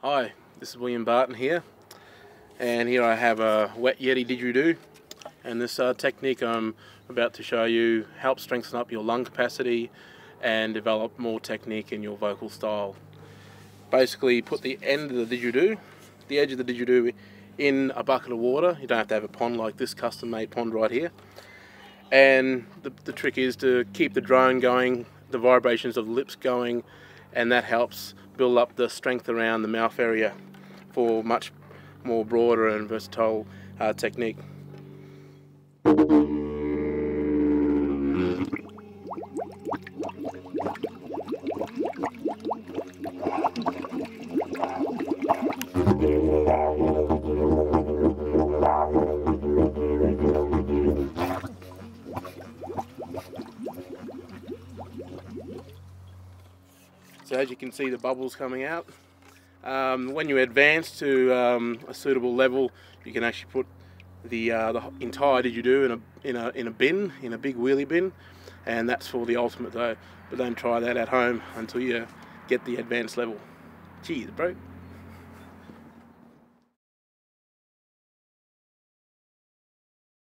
Hi, this is William Barton here and here I have a wet Yeti didgeridoo and this uh, technique I'm about to show you helps strengthen up your lung capacity and develop more technique in your vocal style. Basically put the end of the didgeridoo, the edge of the didgeridoo in a bucket of water, you don't have to have a pond like this custom made pond right here and the, the trick is to keep the drone going, the vibrations of the lips going and that helps build up the strength around the mouth area for much more broader and versatile uh, technique. So as you can see the bubbles coming out. Um, when you advance to um, a suitable level you can actually put the, uh, the entire didgeridoo in a, in, a, in a bin, in a big wheelie bin and that's for the ultimate though. But don't try that at home until you get the advanced level. Cheers bro.